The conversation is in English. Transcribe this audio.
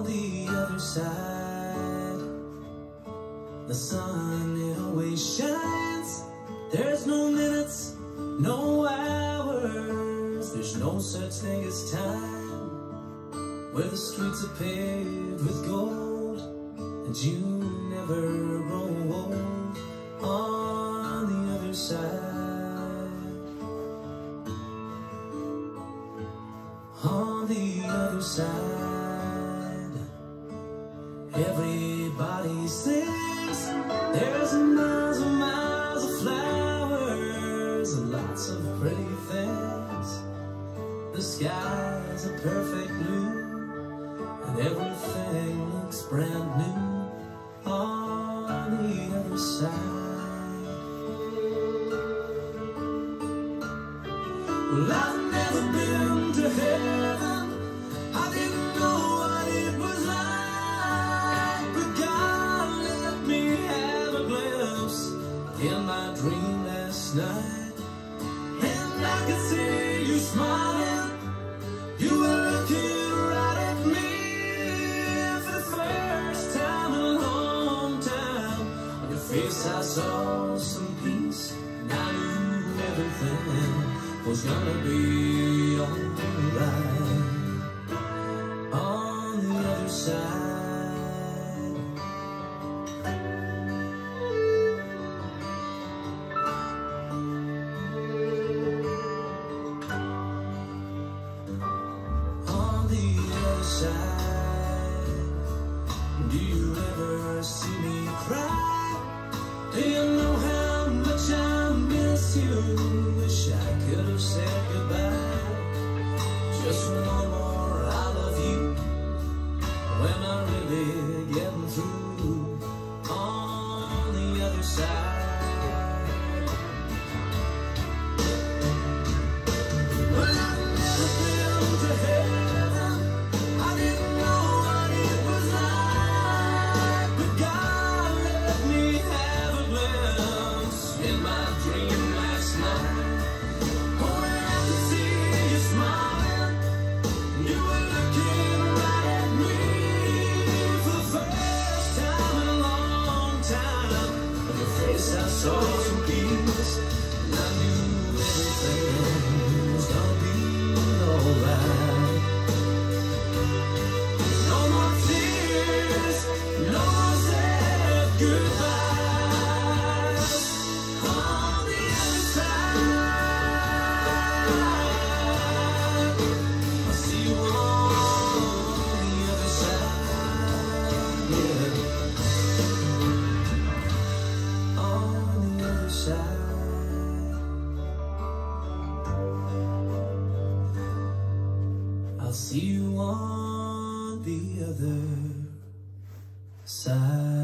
on the other side. The sun, it always shines. There's no minutes, no hours. There's no such thing as time. Where the streets are paved with gold. And you never grow old on the other side. On the other side, everybody sings. There's miles and miles of flowers and lots of pretty things. The sky's a perfect blue, and everything looks brand new on the other side. Well, I've never been to heaven. Could see you smiling. You were looking right at me for the first time in a long time. On your face, I saw some peace, and I knew everything was gonna be alright. Side. Do you ever see me cry? Do you know how much I miss you? Wish I could have said goodbye. Just one I'll see you on the other side.